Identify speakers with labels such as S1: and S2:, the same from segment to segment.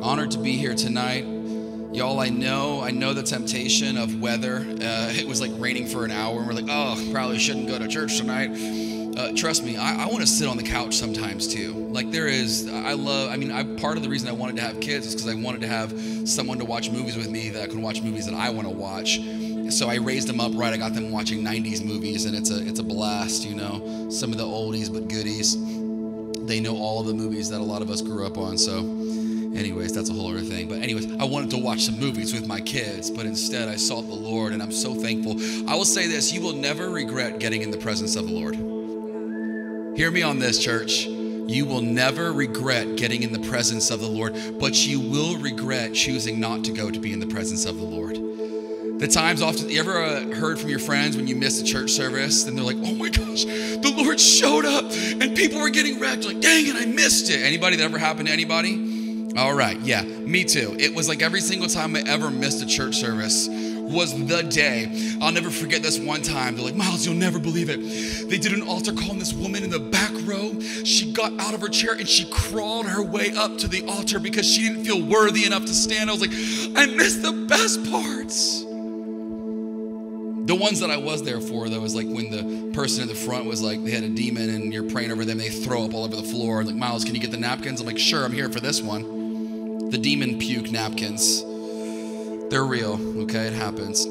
S1: Honored to be here tonight. Y'all, I know, I know the temptation of weather. Uh, it was like raining for an hour, and we're like, oh, probably shouldn't go to church tonight. Uh, trust me, I, I want to sit on the couch sometimes too. Like there is, I love. I mean, I, part of the reason I wanted to have kids is because I wanted to have someone to watch movies with me that can watch movies that I want to watch. So I raised them up right. I got them watching '90s movies, and it's a it's a blast. You know, some of the oldies but goodies. They know all the movies that a lot of us grew up on. So, anyways, that's a whole other thing. But anyways, I wanted to watch some movies with my kids, but instead I sought the Lord, and I'm so thankful. I will say this: you will never regret getting in the presence of the Lord. Hear me on this, church. You will never regret getting in the presence of the Lord, but you will regret choosing not to go to be in the presence of the Lord. The times often, you ever uh, heard from your friends when you missed a church service and they're like, oh my gosh, the Lord showed up and people were getting wrecked. Like, dang it, I missed it. Anybody that ever happened to anybody? All right, yeah, me too. It was like every single time I ever missed a church service, was the day. I'll never forget this one time. They're like, Myles, you'll never believe it. They did an altar call, and this woman in the back row, she got out of her chair and she crawled her way up to the altar because she didn't feel worthy enough to stand. I was like, I missed the best parts. The ones that I was there for, though, was like when the person in the front was like, they had a demon and you're praying over them, they throw up all over the floor. Like, Myles, can you get the napkins? I'm like, sure, I'm here for this one. The demon puke napkins. They're real, okay? It happens.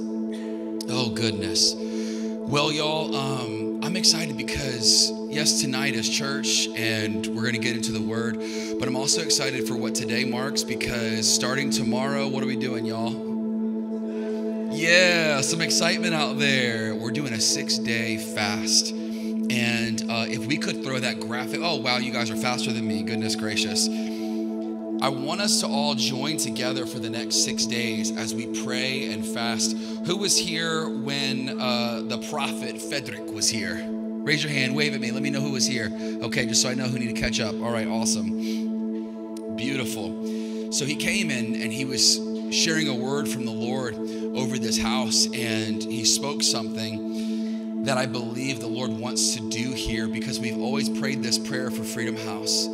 S1: Oh, goodness. Well, y'all, um, I'm excited because, yes, tonight is church and we're going to get into the word, but I'm also excited for what today marks because starting tomorrow, what are we doing, y'all? Yeah, some excitement out there. We're doing a six day fast. And uh, if we could throw that graphic, oh, wow, you guys are faster than me. Goodness gracious. I want us to all join together for the next six days as we pray and fast. Who was here when uh, the prophet Frederick was here? Raise your hand, wave at me. Let me know who was here. Okay, just so I know who need to catch up. All right, awesome. Beautiful. So he came in and he was sharing a word from the Lord over this house, and he spoke something that I believe the Lord wants to do here because we've always prayed this prayer for Freedom House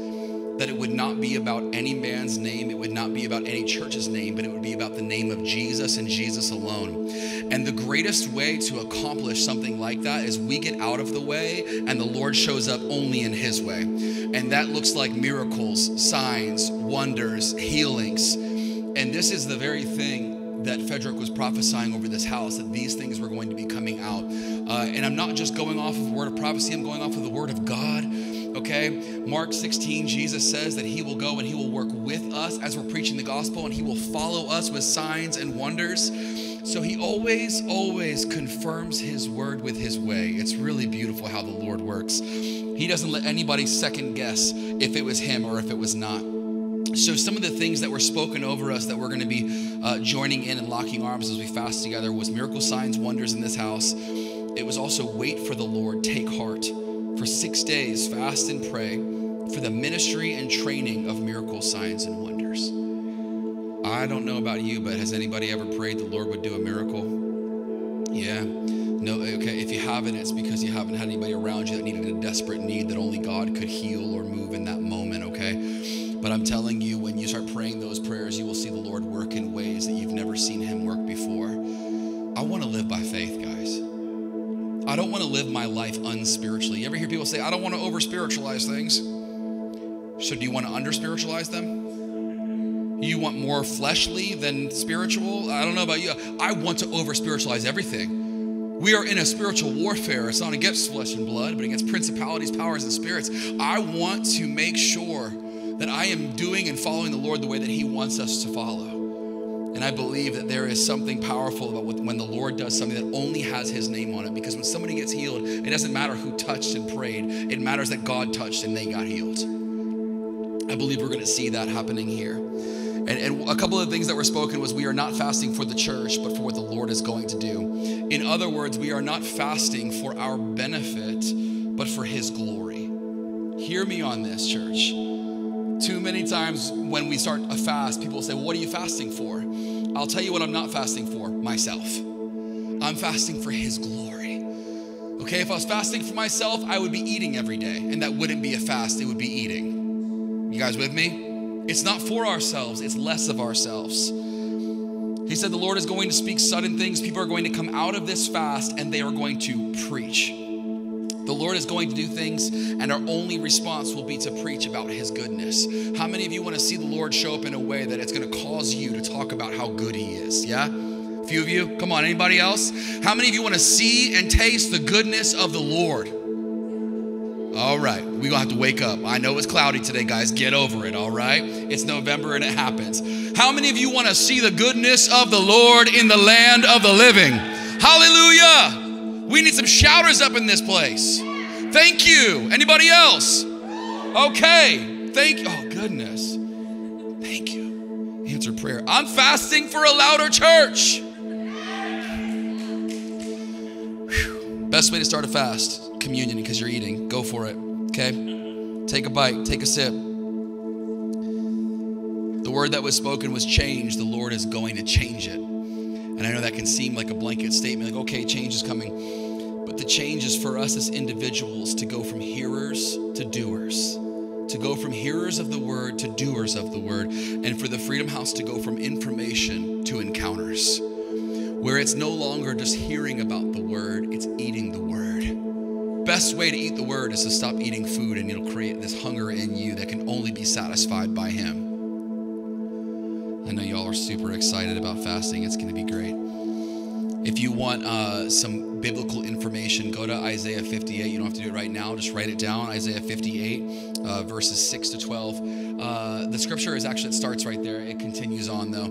S1: that it would not be about any man's name, it would not be about any church's name, but it would be about the name of Jesus and Jesus alone. And the greatest way to accomplish something like that is we get out of the way and the Lord shows up only in His way. And that looks like miracles, signs, wonders, healings. And this is the very thing that Frederick was prophesying over this house that these things were going to be coming out. Uh, and I'm not just going off of word of prophecy, I'm going off of the word of God. Okay, Mark 16, Jesus says that he will go and he will work with us as we're preaching the gospel and he will follow us with signs and wonders. So he always, always confirms his word with his way. It's really beautiful how the Lord works. He doesn't let anybody second guess if it was him or if it was not. So, some of the things that were spoken over us that we're going to be uh, joining in and locking arms as we fast together was miracle signs, wonders in this house. It was also wait for the Lord, take heart. For six days, fast and pray for the ministry and training of miracle signs and wonders. I don't know about you, but has anybody ever prayed the Lord would do a miracle? Yeah. No, okay, if you haven't, it's because you haven't had anybody around you that needed a desperate need that only God could heal or move in that moment, okay? But I'm telling you, when you start praying those prayers, you will see the Lord work in ways that you've never seen Him work before. I want to live by. I don't want to live my life unspiritually. You ever hear people say, I don't want to over spiritualize things? So, do you want to under spiritualize them? You want more fleshly than spiritual? I don't know about you. I want to over spiritualize everything. We are in a spiritual warfare. It's not against flesh and blood, but against principalities, powers, and spirits. I want to make sure that I am doing and following the Lord the way that He wants us to follow. And I believe that there is something powerful about when the Lord does something that only has His name on it. Because when somebody gets healed, it doesn't matter who touched and prayed, it matters that God touched and they got healed. I believe we're going to see that happening here. And, and, a couple of things that were spoken was we are not fasting for the church, but for what the Lord is going to do. In other words, we are not fasting for our benefit, but for His glory. Hear me on this, church. Too many times when we start a fast, people say, Well, what are you fasting for? I'll tell you what I'm not fasting for myself. I'm fasting for His glory. Okay, if I was fasting for myself, I would be eating every day, and that wouldn't be a fast, it would be eating. You guys with me? It's not for ourselves, it's less of ourselves. He said the Lord is going to speak sudden things. People are going to come out of this fast and they are going to preach. The Lord is going to do things, and our only response will be to preach about His goodness. How many of you want to see the Lord show up in a way that it's going to cause you to talk about how good He is? Yeah? A few of you? Come on, anybody else? How many of you want to see and taste the goodness of the Lord? All right, we're gonna have to wake up. I know it's cloudy today, guys. Get over it, all right? It's November and it happens. How many of you want to see the goodness of the Lord in the land of the living? Hallelujah! We need some shouters up in this place. Thank you. Anybody else? Okay. Thank you. Oh, goodness. Thank you. Answer prayer. I'm fasting for a louder church. Best way to start a fast communion because you're eating. Go for it. Okay? Take a bite, take a sip. The word that was spoken was change. The Lord is going to change it. And I know that can seem like a blanket statement, like, okay, change is coming. But the change is for us as individuals to go from hearers to doers, to go from hearers of the word to doers of the word, and for the Freedom House to go from information to encounters, where it's no longer just hearing about the word, it's eating the word best way to eat the word is to stop eating food and it'll create this hunger in you that can only be satisfied by him. Are super excited about fasting. It's going to be great. If you want uh, some biblical information, go to Isaiah 58. You don't have to do it right now, just write it down. Isaiah 58, uh, verses 6 to 12. Uh, the scripture is actually, it starts right there. It continues on, though.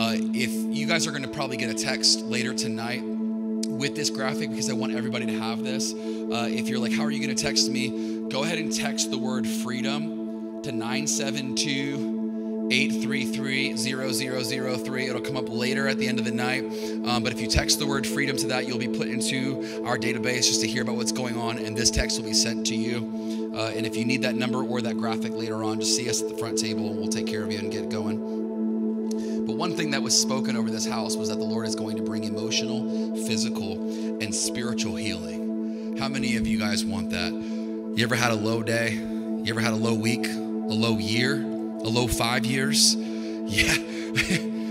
S1: Uh, if you guys are going to probably get a text later tonight, with this graphic because I want everybody to have this. Uh, if you're like, how are you going to text me? Go ahead and text the word freedom to 972 833 0003. It'll come up later at the end of the night. Um, but if you text the word freedom to that, you'll be put into our database just to hear about what's going on, and this text will be sent to you. Uh, and if you need that number or that graphic later on, just see us at the front table and we'll take care of you and get going. But one thing that was spoken over this house was that the Lord is going to bring emotional, physical, and spiritual healing. How many of you guys want that? You ever had a low day? You ever had a low week? A low year? A low five years? Yeah.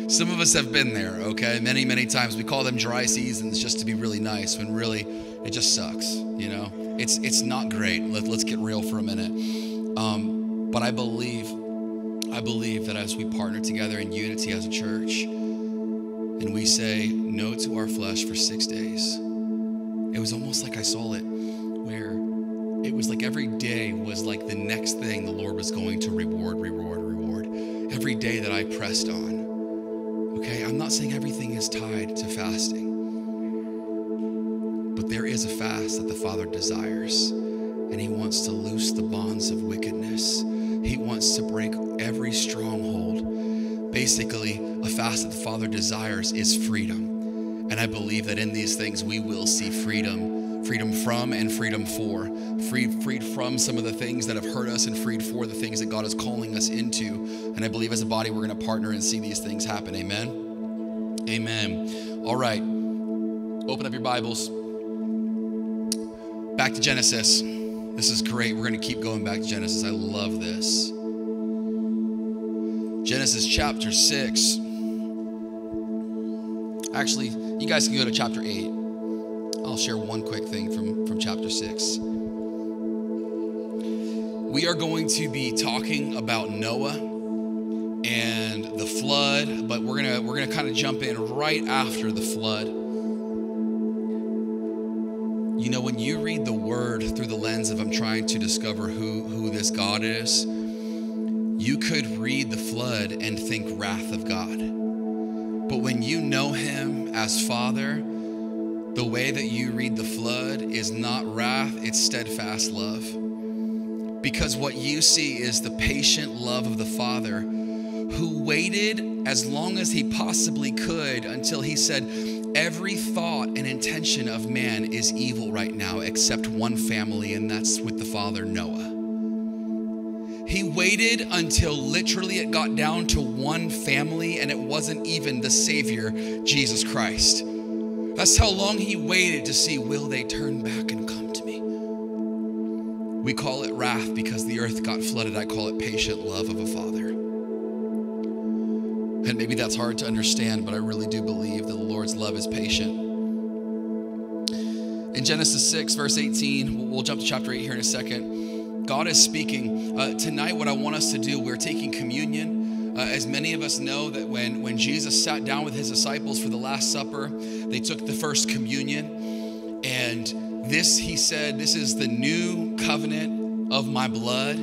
S1: Some of us have been there, okay? Many, many times we call them dry seasons just to be really nice when really it just sucks, you know? It's it's not great. Let, let's get real for a minute. Um, but I believe I believe that as we partner together in unity as a church and we say no to our flesh for six days, it was almost like I saw it where was like every day was like the next thing the Lord was going to reward, reward, reward. Every day that I pressed on. Okay, I'm not saying everything is tied to fasting, but there is a fast that the Father desires, and He wants to loose the bonds of wickedness he wants to break every stronghold. Basically, a fast that the Father desires is freedom. And I believe that in these things we will see freedom freedom from and freedom for. Freed, freed from some of the things that have hurt us and freed for the things that God is calling us into. And I believe as a body we're going to partner and see these things happen. Amen. Amen. All right. Open up your Bibles. Back to Genesis. This is great. We're going to keep going back to Genesis. I love this. Genesis chapter 6. Actually, you guys can go to chapter 8. I'll share one quick thing from, from chapter 6. We are going to be talking about Noah and the flood, but we're gonna we're gonna kind of jump in right after the flood. You know, when you read the word through the lens of I'm trying to discover who, who this God is, you could read the flood and think wrath of God. But when you know him as Father, the way that you read the flood is not wrath, it's steadfast love. Because what you see is the patient love of the Father who waited as long as he possibly could until he said, Every thought and intention of man is evil right now, except one family, and that's with the father Noah. He waited until literally it got down to one family, and it wasn't even the Savior, Jesus Christ. That's how long he waited to see will they turn back and come to me. We call it wrath because the earth got flooded. I call it patient love of a father. And maybe that's hard to understand, but I really do believe that the Lord's love is patient. In Genesis 6, verse 18, we'll jump to chapter 8 here in a second. God is speaking. Uh, tonight, what I want us to do, we're taking communion. Uh, as many of us know, that when, when Jesus sat down with his disciples for the Last Supper, they took the first communion. And this, he said, this is the new covenant of my blood.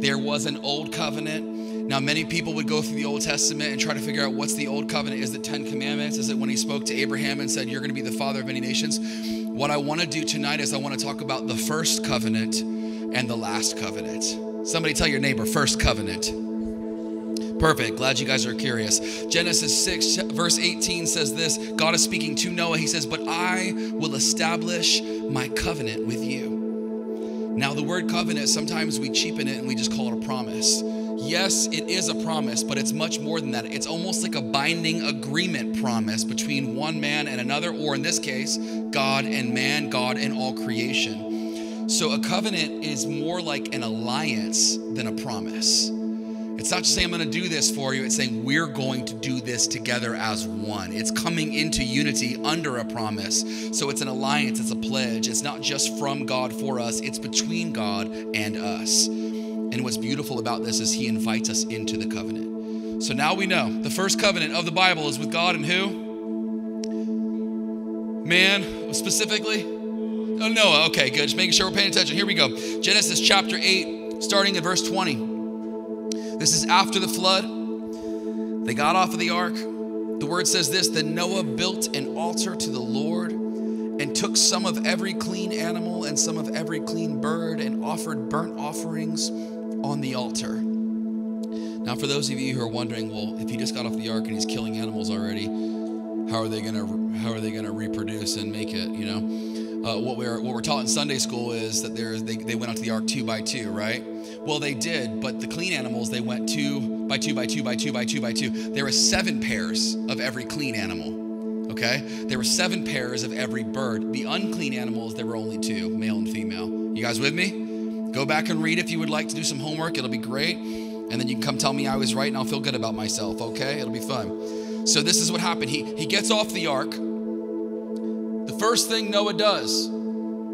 S1: There was an old covenant now, many people would go through the Old Testament and try to figure out what's the Old Covenant. Is the Ten Commandments? Is it when he spoke to Abraham and said, You're going to be the father of many nations? What I want to do tonight is I want to talk about the first covenant and the last covenant. Somebody tell your neighbor, first covenant. Perfect. Glad you guys are curious. Genesis 6, verse 18 says this God is speaking to Noah. He says, But I will establish my covenant with you. Now, the word covenant, sometimes we cheapen it and we just call it a promise yes, it is a promise, but it's much more than that. It's almost like a binding agreement promise between one man and another, or in this case, God and man, God and all creation. So a covenant is more like an alliance than a promise. It's not just saying, I'm going to do this for you. It's saying, we're going to do this together as one. It's coming into unity under a promise. So it's an alliance, it's a pledge. It's not just from God for us, it's between God and us. And what's beautiful about this is he invites us into the covenant. So now we know the first covenant of the Bible is with God and who? Man, specifically? Oh, Noah. Okay, good. Just making sure we're paying attention. Here we go. Genesis chapter 8, starting at verse 20. This is after the flood. They got off of the ark. The word says this Then Noah built an altar to the Lord and took some of every clean animal and some of every clean bird and offered burnt offerings on the altar. Now, for those of you who are wondering, well, if he just got off the ark and he's killing animals already, how are they gonna how are they gonna reproduce and make it? You know, uh, what we're what we're taught in Sunday school is that they, they went out to the ark two by two, right? Well, they did, but the clean animals they went two by two by two by two by two by two. There were seven pairs of every clean animal. Okay, there were seven pairs of every bird. The unclean animals there were only two, male and female. You guys with me? Go back and read if you would like to do some homework. It'll be great. And then you can come tell me I was right and I'll feel good about myself, okay? It'll be fun. So this is what happened. He he gets off the ark. First thing Noah does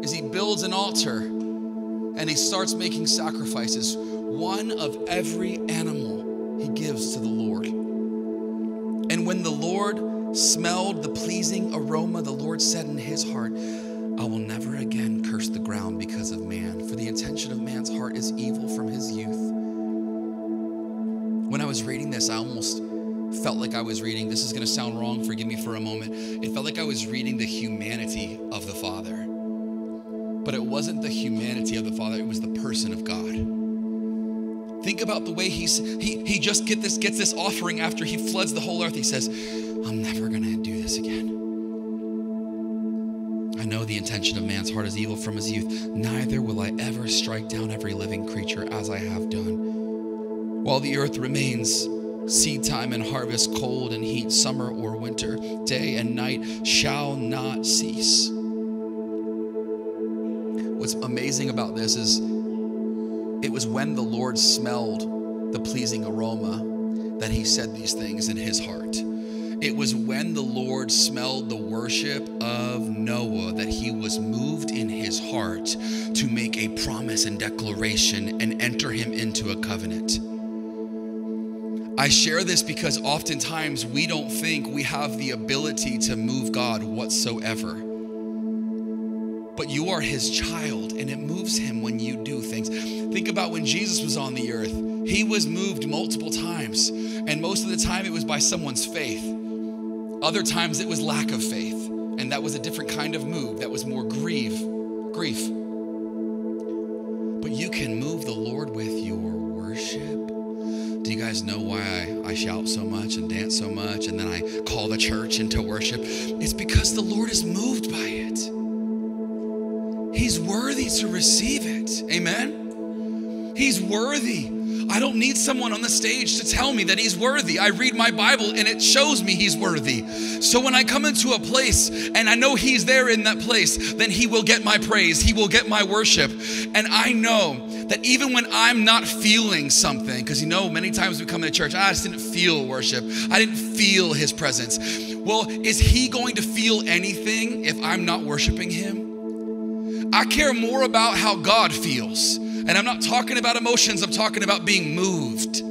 S1: is he builds an altar and he starts making sacrifices. One of every animal he gives to the Lord. And when the Lord smelled the pleasing aroma, the Lord said in his heart, I will never again curse the ground because of man, for the intention of man's heart is evil from his youth. When I was reading this, I almost felt like I was reading, this is going to sound wrong, forgive me for a moment. It felt like I was reading the humanity of the Father. But it wasn't the humanity of the Father, it was the person of God. Think about the way he's he he just get this gets this offering after he floods the whole earth. He says, I'm never gonna do this again I know the intention of man's heart is evil from his youth, neither will I ever strike down every living creature as I have done. While the earth remains, seed time and harvest, cold and heat, summer or winter, day and night shall not cease. What's amazing about this is it was when the Lord smelled the pleasing aroma that he said these things in his heart. It was when the Lord smelled the worship of Noah that he was moved in his heart to make a promise and declaration and enter him into a covenant. I share this because oftentimes we don't think we have the ability to move God whatsoever. But you are his child, and it moves him when you do things. Think about when Jesus was on the earth, he was moved multiple times, and most of the time it was by someone's faith. Other times it was lack of faith, and that was a different kind of move. That was more grief, grief. But you can move the Lord with your worship. Do you guys know why I, I shout so much and dance so much and then I call the church into worship? It's because the Lord is moved by it. He's worthy to receive it. Amen? He's worthy I don't need someone on the stage to tell me that he's worthy. I read my Bible and it shows me he's worthy. So when I come into a place and I know he's there in that place, then he will get my praise, he will get my worship. And I know that even when I'm not feeling something, because you know, many times we come into church, ah, I just didn't feel worship, I didn't feel his presence. Well, is he going to feel anything if I'm not worshiping him? I care more about how God feels. And I'm not talking about emotions, I'm talking about being moved.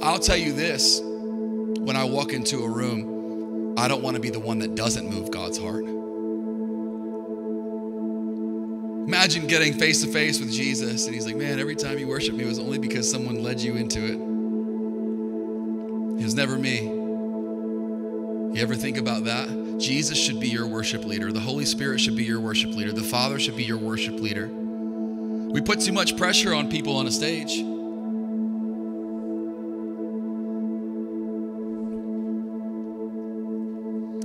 S1: I'll tell you this when I walk into a room, I don't want to be the one that doesn't move God's heart. Imagine getting face to face with Jesus, and he's like, Man, every time you worship me, it was only because someone led you into it. It was never me. You ever think about that? Jesus should be your worship leader. The Holy Spirit should be your worship leader. The Father should be your worship leader. We put too much pressure on people on a stage.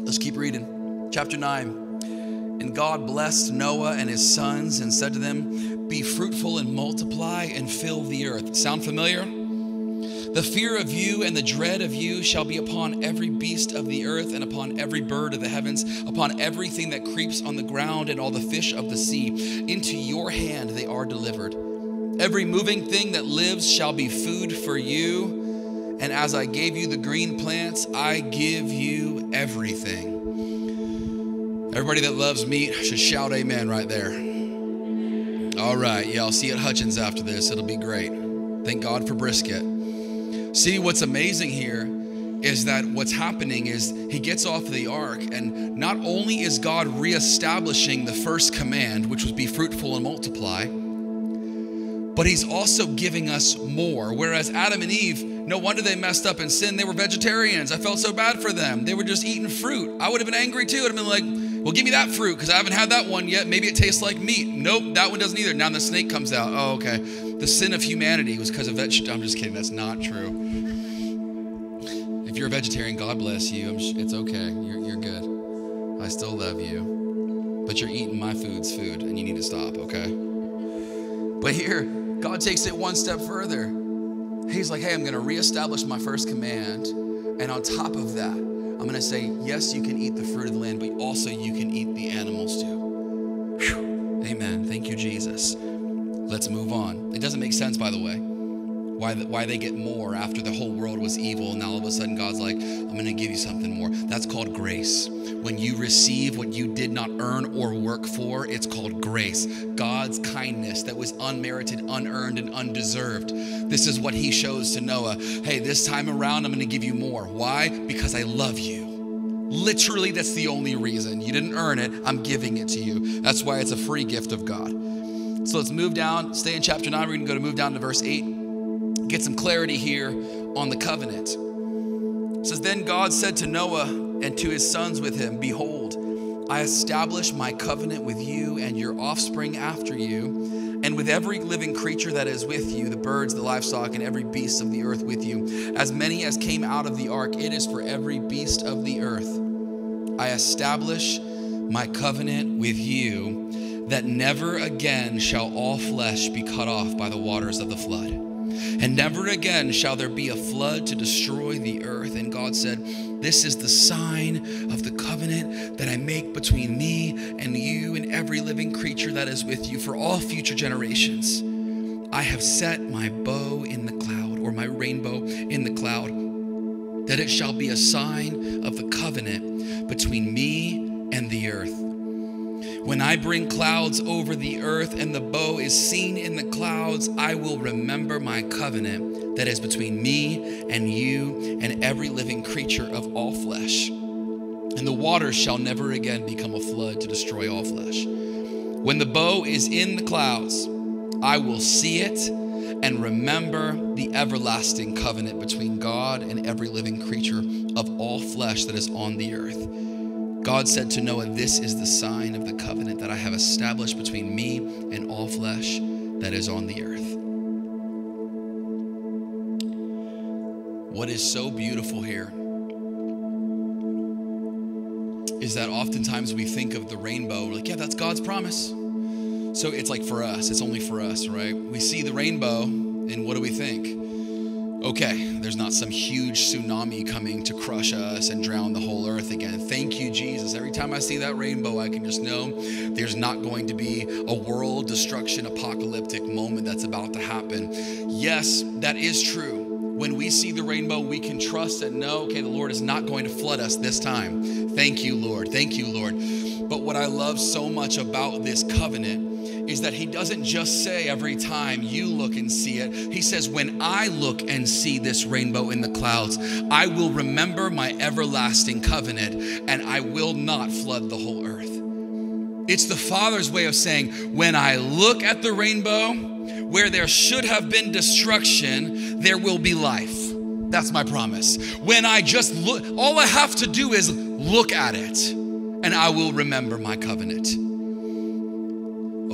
S1: Let's keep reading. Chapter 9. And God blessed Noah and his sons and said to them, Be fruitful and multiply and fill the earth. Sound familiar? The fear of you and the dread of you shall be upon every beast of the earth and upon every bird of the heavens, upon everything that creeps on the ground and all the fish of the sea. Into your hand they are delivered. Every moving thing that lives shall be food for you. And as I gave you the green plants, I give you everything. Everybody that loves meat should shout amen right there. All right, y'all see you at Hutchins after this. It'll be great. Thank God for brisket. See, what's amazing here is that what's happening is he gets off the ark, and not only is God reestablishing the first command, which was be fruitful and multiply, but he's also giving us more. Whereas Adam and Eve, no wonder they messed up and sinned. They were vegetarians. I felt so bad for them. They were just eating fruit. I would have been angry too. I'd have been like, well, give me that fruit because I haven't had that one yet. Maybe it tastes like meat. Nope, that one doesn't either. Now the snake comes out. Oh, okay. The sin of humanity was because of vegetarian. I'm just kidding. That's not true. If you're a vegetarian, God bless you. It's okay. You're, you're good. I still love you. But you're eating my food's food and you need to stop, okay? But here, God takes it one step further. He's like, hey, I'm going to reestablish my first command. And on top of that, I'm going to say, yes, you can eat the fruit of the land, but also you can eat the animals too. Whew. Amen. Thank you, Jesus. Let's move on. It doesn't make sense, by the way, why, why they get more after the whole world was evil. And now all of a sudden God's like, I'm going to give you something more. That's called grace. When you receive what you did not earn or work for, it's called grace. God's kindness that was unmerited, unearned, and undeserved. This is what he shows to Noah. Hey, this time around, I'm going to give you more. Why? Because I love you. Literally, that's the only reason. You didn't earn it, I'm giving it to you. That's why it's a free gift of God. So let's move down, stay in chapter 9. We're going to go to move down to verse 8, get some clarity here on the covenant. It says, Then God said to Noah and to his sons with him, Behold, I establish my covenant with you and your offspring after you, and with every living creature that is with you, the birds, the livestock, and every beast of the earth with you, as many as came out of the ark. It is for every beast of the earth. I establish my covenant with you that never again shall all flesh be cut off by the waters of the flood. And never again shall there be a flood to destroy the earth. And God said, This is the sign of the covenant that I make between me and you and every living creature that is with you for all future generations. I have set my bow in the cloud, or my rainbow in the cloud, that it shall be a sign of the covenant between me and the earth. When I bring clouds over the earth and the bow is seen in the clouds, I will remember my covenant that is between me and you and every living creature of all flesh. And the waters shall never again become a flood to destroy all flesh. When the bow is in the clouds, I will see it and remember the everlasting covenant between God and every living creature of all flesh that is on the earth. God said to Noah, This is the sign of the covenant that I have established between me and all flesh that is on the earth. What is so beautiful here is that oftentimes we think of the rainbow, like, yeah, that's God's promise. So it's like for us, it's only for us, right? We see the rainbow And what do we think? Okay, there's not some huge tsunami coming to crush us and drown the whole earth again. Thank you, Jesus. Every time I see that rainbow, I can just know there's not going to be a world destruction, apocalyptic moment that's about to happen. Yes, that is true when we see the rainbow, we can trust and know, okay, the Lord is not going to flood us this time. Thank you, Lord. Thank you, Lord. But what I love so much about this covenant is that He doesn't just say every time you look and see it, He says, when I look and see this rainbow in the clouds, I will remember my everlasting covenant and I will not flood the whole earth. It's the Father's way of saying, when I look at the rainbow, where there should have been destruction, there will be life. That's my promise. When I just look, all I have to do is look at it, and I will remember my covenant.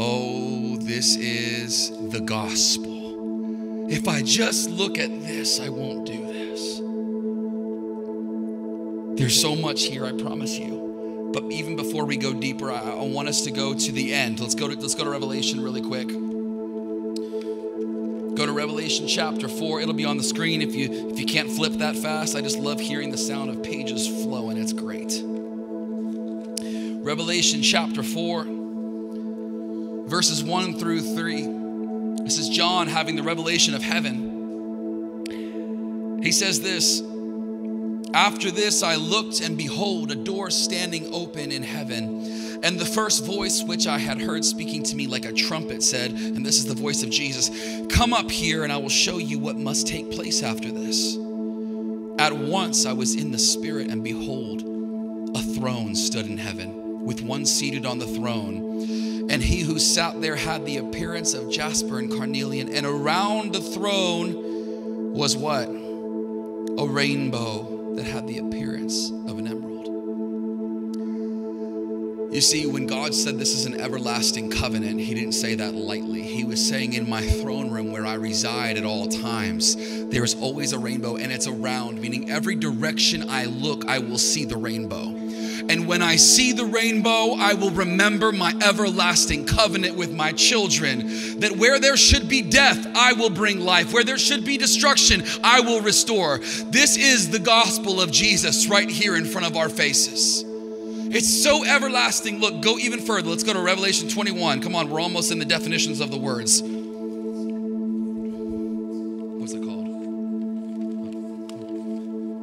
S1: Oh, this is the gospel. If I just look at this, I won't do this. There's so much here, I promise you. But even before we go deeper, I, I want us to go to the end. Let's go to let's go to Revelation really quick. Go to Revelation chapter 4. It'll be on the screen if you if you can't flip that fast. I just love hearing the sound of pages flowing. It's great. Revelation chapter 4 verses 1 through 3. This is John having the revelation of heaven. He says this, after this I looked and behold a door standing open in heaven. And the first voice which I had heard speaking to me like a trumpet said, and this is the voice of Jesus, Come up here and I will show you what must take place after this. At once I was in the Spirit, and behold, a throne stood in heaven, with one seated on the throne. And he who sat there had the appearance of jasper and carnelian, and around the throne was what? A rainbow that had the appearance of an emerald. You see, when God said this is an everlasting covenant, He didn't say that lightly. He was saying, In my throne room where I reside at all times, there is always a rainbow and it's around, meaning every direction I look, I will see the rainbow. And when I see the rainbow, I will remember my everlasting covenant with my children that where there should be death, I will bring life. Where there should be destruction, I will restore. This is the gospel of Jesus right here in front of our faces. It's so everlasting. Look, go even further. Let's go to Revelation 21. Come on, we're almost in the definitions of the words. What's it called?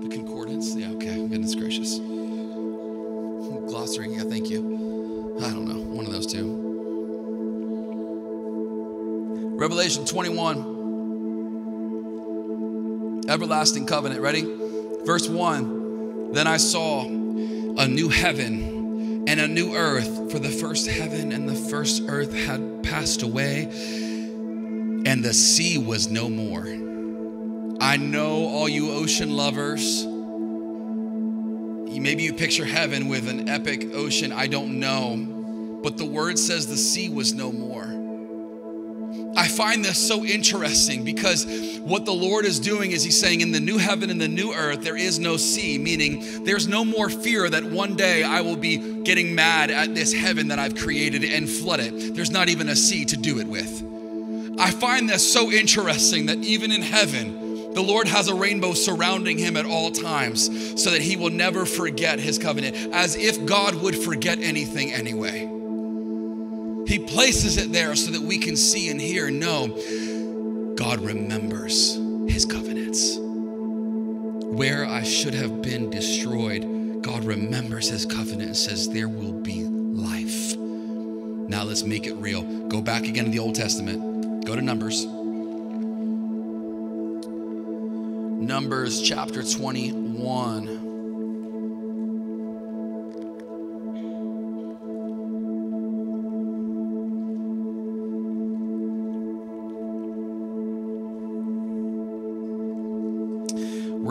S1: The concordance? Yeah, okay. Goodness gracious. Glossary. Yeah, thank you. I don't know. One of those two. Revelation 21. Everlasting covenant. Ready? Verse 1. Then I saw a new heaven and a new earth, for the first heaven and the first earth had passed away, and the sea was no more. I know all you ocean lovers. Maybe you picture heaven with an epic ocean. I don't know. But the word says the sea was no more. I find this so interesting because what the Lord is doing is He's saying, in the new heaven and the new earth, there is no sea, meaning there's no more fear that one day I will be getting mad at this heaven that I've created and flood it. There's not even a sea to do it with. I find this so interesting that even in heaven, the Lord has a rainbow surrounding him at all times so that he will never forget his covenant, as if God would forget anything anyway. He places it there so that we can see and hear and know God remembers his covenants. Where I should have been destroyed, God remembers his covenant and says, There will be life. Now let's make it real. Go back again to the Old Testament. Go to Numbers. Numbers chapter 21.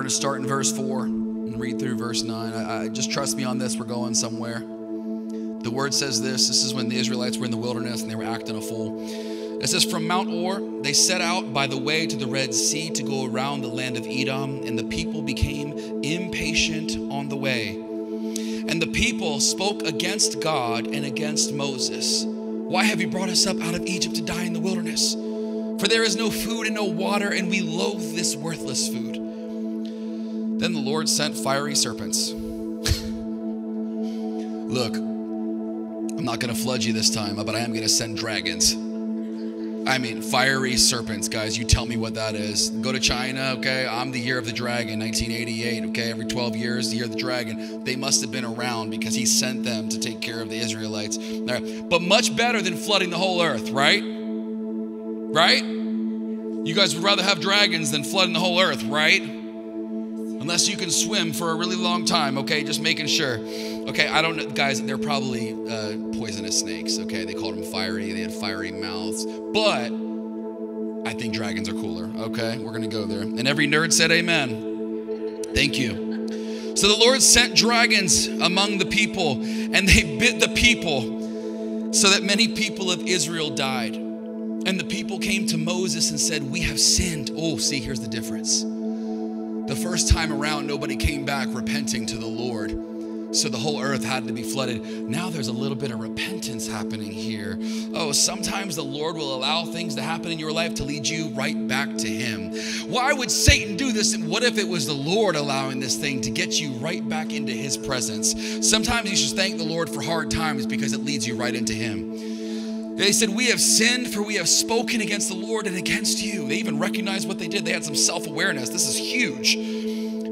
S1: To start in verse 4 and read through verse 9. I, I, just trust me on this, we're going somewhere. The word says this this is when the Israelites were in the wilderness and they were acting a fool. It says, From Mount Hor, they set out by the way to the Red Sea to go around the land of Edom, and the people became impatient on the way. And the people spoke against God and against Moses. Why have you brought us up out of Egypt to die in the wilderness? For there is no food and no water, and we loathe this worthless food. Then the Lord sent fiery serpents. Look, I'm not going to flood you this time, but I am going to send dragons. I mean, fiery serpents, guys. You tell me what that is. Go to China, okay? I'm the year of the dragon, 1988, okay? Every 12 years, the year of the dragon. They must have been around because he sent them to take care of the Israelites. But much better than flooding the whole earth, right? Right? You guys would rather have dragons than flooding the whole earth, right? Unless you can swim for a really long time, okay? Just making sure. Okay, I don't know, guys, they're probably uh, poisonous snakes, okay? They called them fiery, they had fiery mouths. But I think dragons are cooler, okay? We're gonna go there. And every nerd said amen. Thank you. So the Lord sent dragons among the people, and they bit the people, so that many people of Israel died. And the people came to Moses and said, We have sinned. Oh, see, here's the difference. The first time around, nobody came back repenting to the Lord. So the whole earth had to be flooded. Now there's a little bit of repentance happening here. Oh, sometimes the Lord will allow things to happen in your life to lead you right back to Him. Why would Satan do this? And what if it was the Lord allowing this thing to get you right back into His presence? Sometimes you should thank the Lord for hard times because it leads you right into Him. They said, We have sinned, for we have spoken against the Lord and against you. They even recognized what they did. They had some self awareness. This is huge.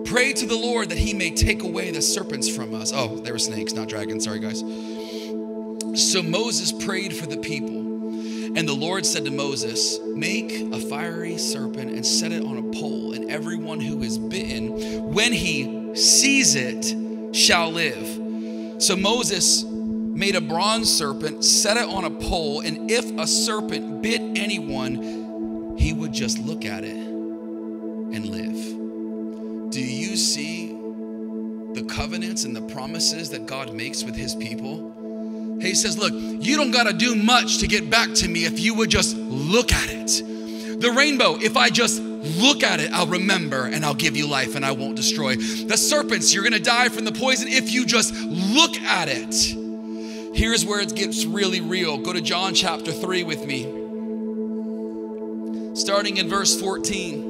S1: Pray to the Lord that he may take away the serpents from us. Oh, they were snakes, not dragons. Sorry, guys. So Moses prayed for the people. And the Lord said to Moses, Make a fiery serpent and set it on a pole, and everyone who is bitten, when he sees it, shall live. So Moses made a bronze serpent, set it on a pole, and if a serpent bit anyone, he would just look at it and live. Do you see the covenants and the promises that God makes with his people? He says, Look, you don't got to do much to get back to me if you would just look at it. The rainbow, if I just look at it, I'll remember and I'll give you life and I won't destroy. The serpents, you're going to die from the poison if you just look at it. Here's where it gets really real. Go to John chapter 3 with me. Starting in verse 14.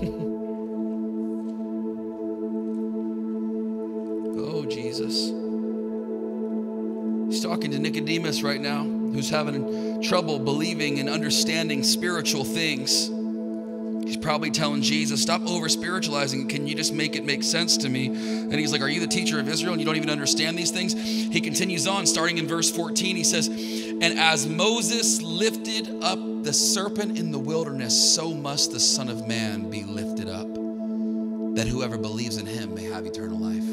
S1: oh, Jesus. He's talking to Nicodemus right now, who's having trouble believing and understanding spiritual things. He's probably telling Jesus, stop over spiritualizing. Can you just make it make sense to me? And he's like, Are you the teacher of Israel and you don't even understand these things? He continues on, starting in verse 14. He says, And as Moses lifted up the serpent in the wilderness, so must the Son of Man be lifted up, that whoever believes in him may have eternal life.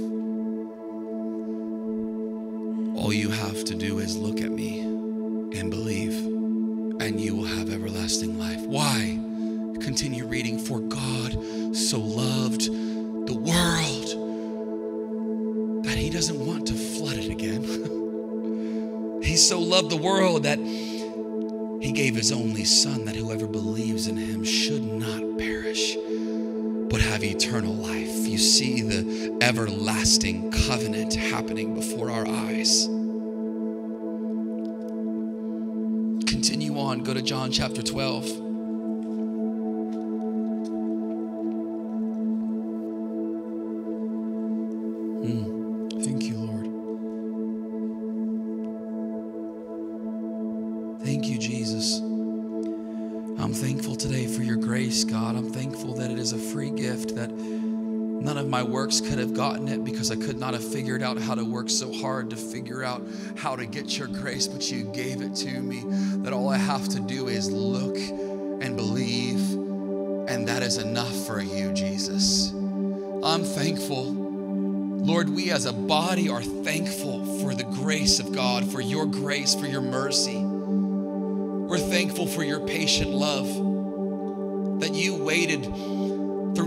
S1: All you have to do is look at me and believe, and you will have everlasting life. Why? Continue reading. For God so loved the world that he doesn't want to flood it again. he so loved the world that he gave his only son that whoever believes in him should not perish but have eternal life. You see the everlasting covenant happening before our eyes. Continue on, go to John chapter 12. My works could have gotten it because I could not have figured out how to work so hard to figure out how to get your grace, but you gave it to me. That all I have to do is look and believe, and that is enough for you, Jesus. I'm thankful. Lord, we as a body are thankful for the grace of God, for your grace, for your mercy. We're thankful for your patient love, that you waited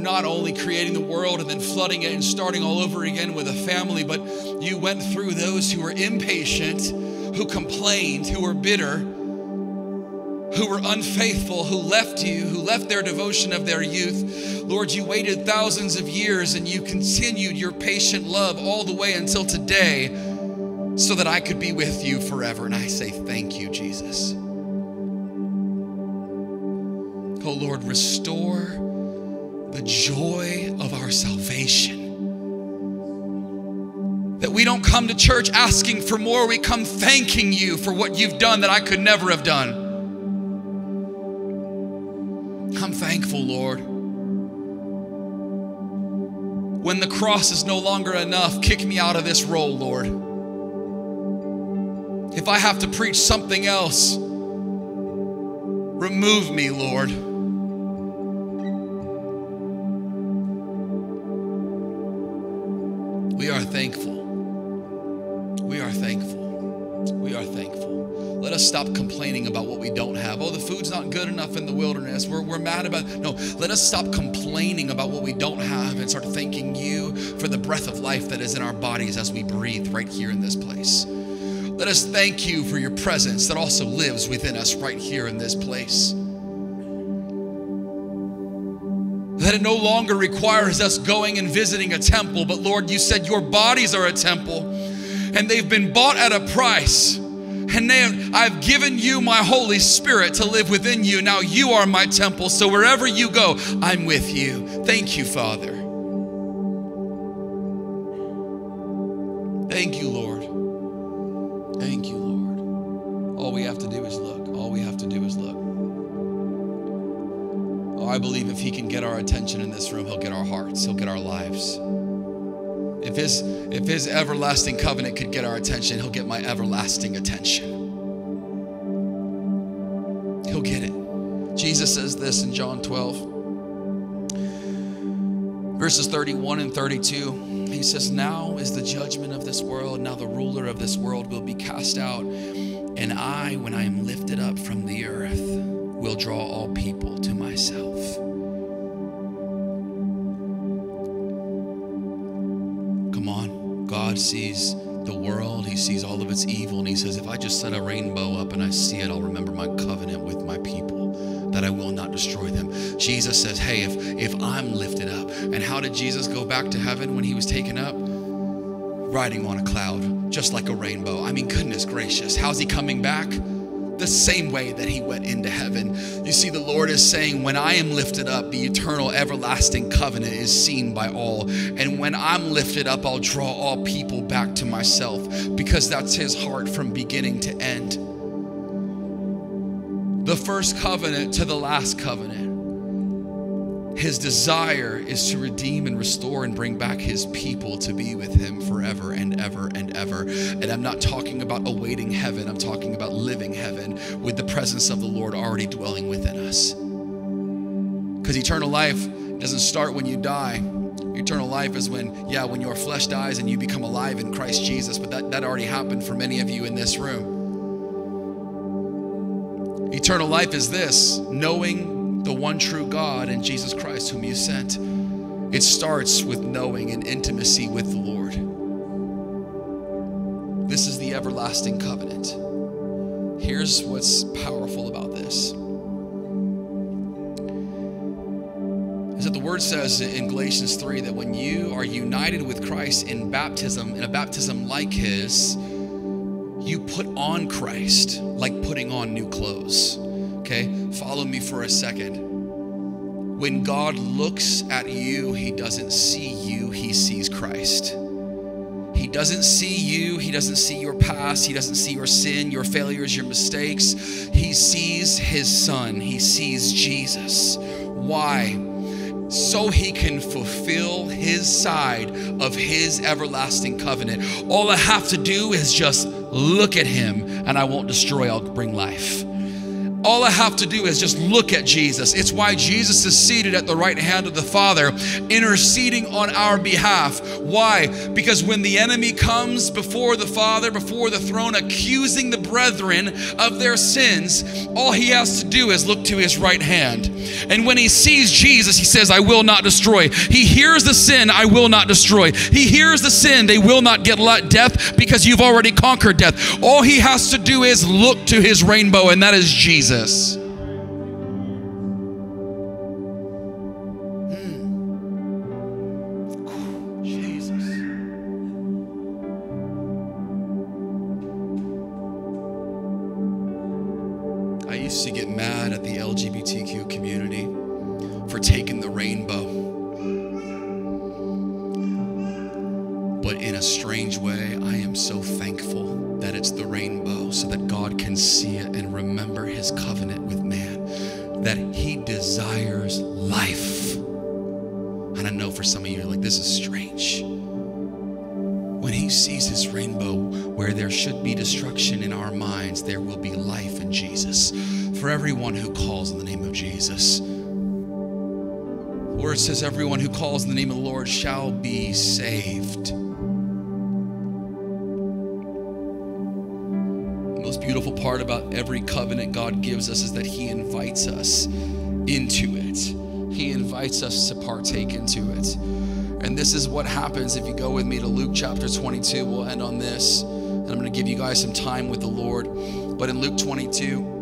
S1: through not only creating the world and then flooding it and starting all over again with a family, but you went through those who were impatient, who complained, who were bitter, who were unfaithful, who left you, who left their devotion of their youth. Lord, you waited thousands of years and you continued your patient love all the way until today so that I could be with you forever. And I say, Thank you, Jesus. Oh Lord, restore the joy of our salvation. That we don't come to church asking for more, we come thanking you for what you've done that I could never have done. I'm thankful, Lord. When the cross is no longer enough, kick me out of this role, Lord. If I have to preach something else, remove me, Lord. We are thankful. We are thankful. We are thankful. Let us stop complaining about what we don't have. Oh, the food's not good enough in the wilderness. We're, we're mad about No, let us stop complaining about what we don't have and start thanking you for the breath of life that is in our bodies as we breathe right here in this place. Let us thank you for your presence that also lives within us right here in this place. That it no longer requires us going and visiting a temple, but Lord, you said your bodies are a temple and they've been bought at a price. And now I've given you my Holy Spirit to live within you. Now you are my temple. So wherever you go, I'm with you. Thank you, Father. Thank you, Lord. Believe if He can get our attention in this room, He'll get our hearts, He'll get our lives. If his, if his everlasting covenant could get our attention, he'll get my everlasting attention. He'll get it. Jesus says this in John 12, verses 31 and 32. He says, Now is the judgment of this world. Now the ruler of this world will be cast out. And I, when I am lifted up from the earth, will draw all people to myself. Come on. God sees the world, He sees all of its evil, and He says, If I just set a rainbow up and I see it, I'll remember my covenant with my people, that I will not destroy them. Jesus says, Hey, if, if I'm lifted up, and how did Jesus go back to heaven when He was taken up? Riding on a cloud, just like a rainbow. I mean, goodness gracious, how's He coming back? The same way that he went into heaven. You see, the Lord is saying, When I am lifted up, the eternal, everlasting covenant is seen by all. And when I'm lifted up, I'll draw all people back to myself because that's his heart from beginning to end. The first covenant to the last covenant. His desire is to redeem and restore and bring back his people to be with him forever and ever and ever. And I'm not talking about awaiting heaven, I'm talking about living heaven with the presence of the Lord already dwelling within us. Because eternal life doesn't start when you die. Eternal life is when, yeah, when your flesh dies and you become alive in Christ Jesus, but that, that already happened for many of you in this room. Eternal life is this knowing the one true God and Jesus Christ, whom you sent. It starts with knowing and intimacy with the Lord. This is the everlasting covenant. Here's what's powerful about this. Is that the word says in Galatians 3 that when you are united with Christ in baptism, in a baptism like his, you put on Christ like putting on new clothes. Okay, follow me for a second. When God looks at you, He doesn't see you, He sees Christ. He doesn't see you. He doesn't see your past. He doesn't see your sin, your failures, your mistakes. He sees His Son. He sees Jesus. Why? So He can fulfill His side of His everlasting covenant. All I have to do is just look at Him, and I won't destroy, I'll bring life. All I have to do is just look at Jesus. It's why Jesus is seated at the right hand of the Father, interceding on our behalf. Why? Because when the enemy comes before the Father, before the throne, accusing the brethren of their sins, all he has to do is look to his right hand. And when he sees Jesus, he says, I will not destroy. He hears the sin, I will not destroy. He hears the sin, they will not get death because you've already conquered death. All he has to do is look to his rainbow, and that is Jesus. Hmm. I used to get mad everyone who calls in the name of Jesus, where it says, everyone who calls in the name of the Lord shall be saved. The most beautiful part about every covenant God gives us is that He invites us into it. He invites us to partake into it. And this is what happens if you go with me to Luke chapter 22. We'll end on this. And I'm going to give you guys some time with the Lord. But in Luke 22,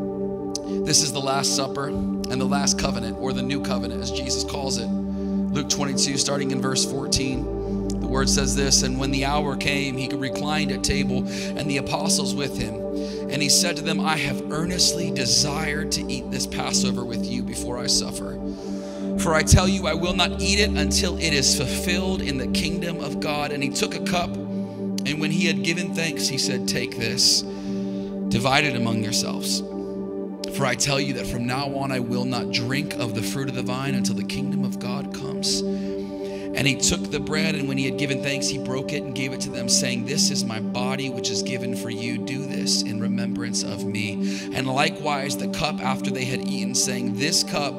S1: this is the Last Supper and the last covenant, or the new covenant, as Jesus calls it. Luke 22, starting in verse 14. The word says this And when the hour came, he reclined at table, and the apostles with him. And he said to them, I have earnestly desired to eat this Passover with you before I suffer. For I tell you, I will not eat it until it is fulfilled in the kingdom of God. And he took a cup, and when he had given thanks, he said, Take this, divide it among yourselves. For I tell you that from now on I will not drink of the fruit of the vine until the kingdom of God comes. And he took the bread, and when he had given thanks, he broke it and gave it to them, saying, This is my body, which is given for you. Do this in remembrance of me. And likewise, the cup after they had eaten, saying, This cup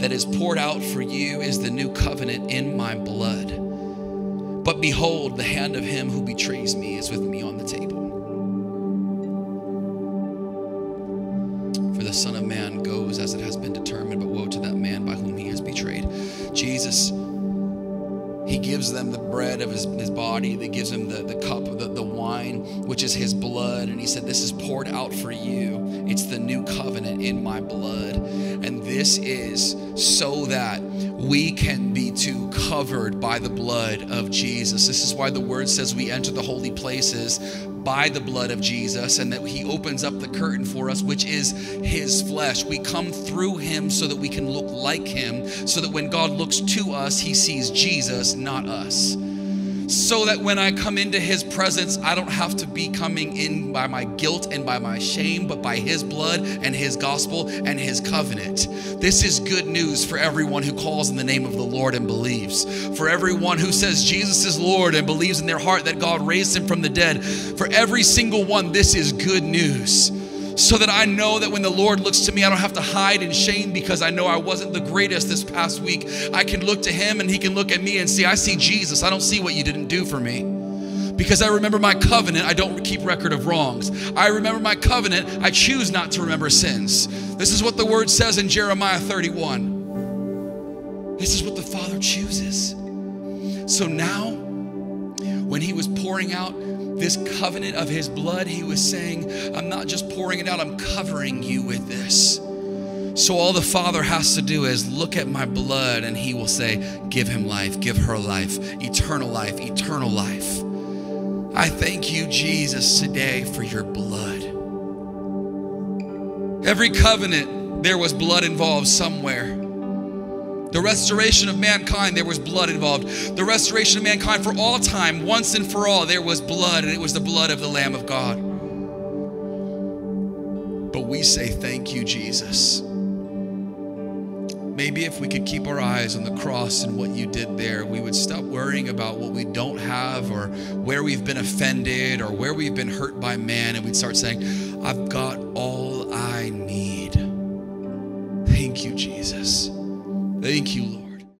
S1: that is poured out for you is the new covenant in my blood. But behold, the hand of him who betrays me is with me on the table. Son of Man goes as it has been determined, but woe to that man by whom he is betrayed. Jesus he gives them the bread of his, his body, that gives them the, the cup, the, the wine, which is his blood. And he said, This is poured out for you. It's the new covenant in my blood. And this is so that we can be too covered by the blood of Jesus. This is why the word says we enter the holy places by the blood of Jesus and that he opens up the curtain for us, which is his flesh. We come through him so that we can look like him, so that when God looks to us, he sees Jesus, not us so that when I come into his presence, I don't have to be coming in by my guilt and by my shame, but by his blood and his gospel and his covenant. This is good news for everyone who calls in the name of the Lord and believes. For everyone who says Jesus is Lord and believes in their heart that God raised him from the dead. For every single one, this is good news so that I know that when the Lord looks to me, I don't have to hide in shame because I know I wasn't the greatest this past week. I can look to Him and He can look at me and see, I see Jesus. I don't see what you didn't do for me. Because I remember my covenant, I don't keep record of wrongs. I remember my covenant, I choose not to remember sins. This is what the word says in Jeremiah 31. This is what the Father chooses. So now, when He was pouring out this covenant of his blood, he was saying, I'm not just pouring it out, I'm covering you with this. So all the Father has to do is look at my blood and he will say, Give him life, give her life, eternal life, eternal life. I thank you, Jesus, today for your blood. Every covenant, there was blood involved somewhere. The restoration of mankind, there was blood involved. The restoration of mankind for all time, once and for all, there was blood, and it was the blood of the Lamb of God. But we say, Thank you, Jesus. Maybe if we could keep our eyes on the cross and what you did there, we would stop worrying about what we don't have or where we've been offended or where we've been hurt by man, and we'd start saying, I've got all I need. Thank you, Jesus. Thank you, Lord.